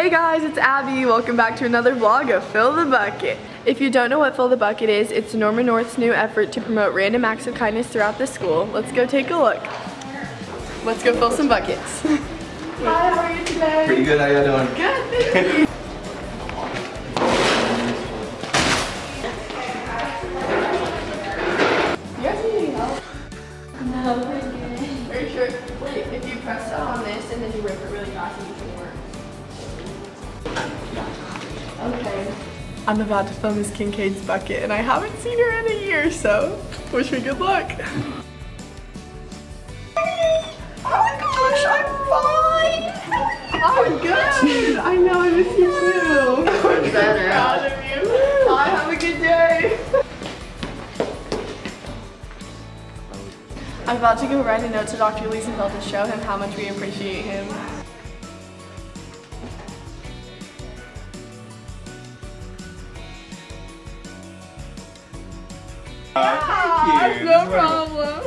Hey guys, it's Abby. Welcome back to another vlog of Fill the Bucket. If you don't know what Fill the Bucket is, it's Norman North's new effort to promote random acts of kindness throughout the school. Let's go take a look. Let's go fill some buckets. Hi, how are you today? Pretty good, how y'all doing? Good, thank you. You guys need any help? No. Are you sure? Wait, if you press on this and then you rip it really fast, it can work. Okay. I'm about to fill Miss Kincaid's bucket and I haven't seen her in a year, so wish me good luck. Oh my gosh, I'm fine! Oh I'm good! I know, I miss you too. I'm so proud of you. Bye, have a good day. I'm about to go write a note to Dr. Liesenfeld to show him how much we appreciate him. Ah, Thank you. no problem.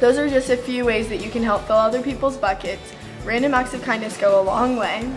Those are just a few ways that you can help fill other people's buckets. Random acts of kindness go a long way.